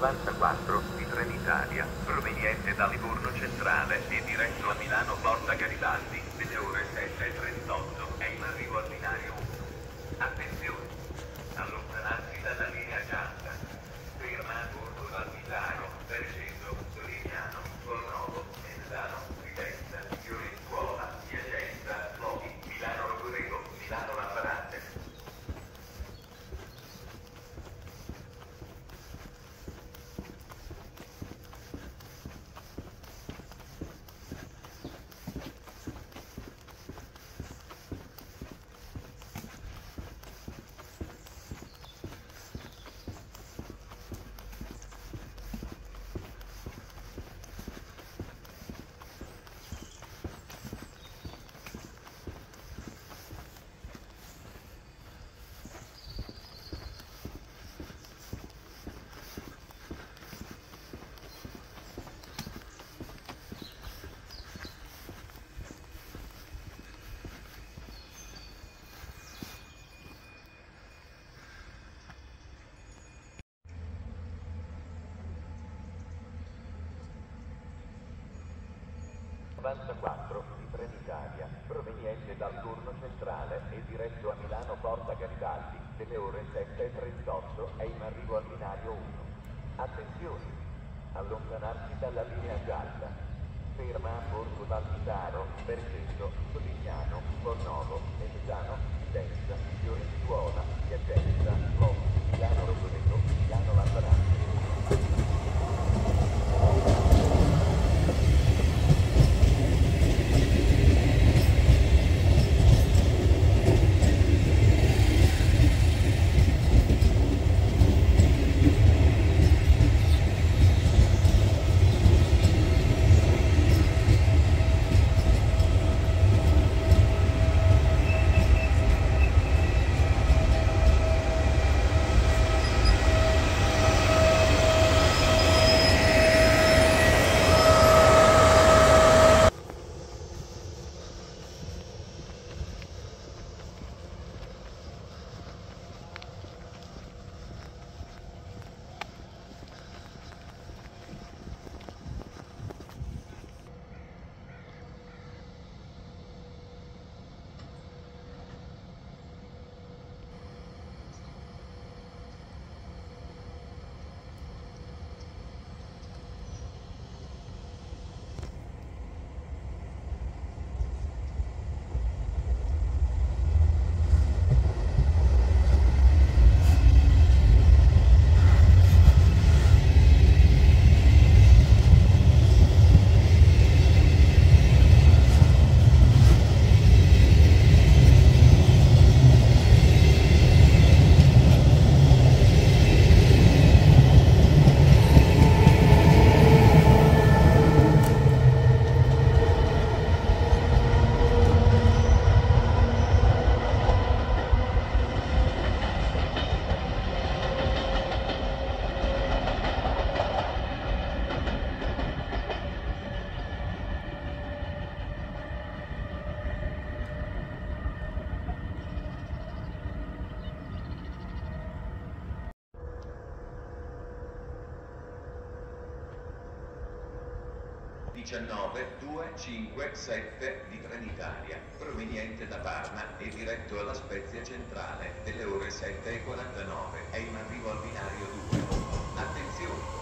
94 di Trenitalia, proveniente da Livorno Centrale e diretto a Milano Porta Garibaldi, delle ore 7.38, è in arrivo al binario 1. Attenzione! Allontanarsi dalla linea gialla. Ferma a bordo Valvisaro, Berceso, Solignano, Fornovo, Menzano, Vicenza, Fiorenzuola, Piacenza, Lodi, Milano Rogoredo, Milano Lambarate. ...94 di Trenitalia, proveniente dal turno centrale e diretto a Milano Porta Garibaldi, delle ore 7.38, è in arrivo al binario 1. Attenzione! Allontanarsi dalla linea gialla. Ferma a Borgo Valvisaro, Berceso, Solignano, Fornovo, Menzano, Vicenza, Fiorenzuola, Piacenza, Lodi, 19 257 di Trenitalia, proveniente da Parma e diretto alla Spezia Centrale, delle ore 7.49, è in arrivo al binario 2. Attenzione!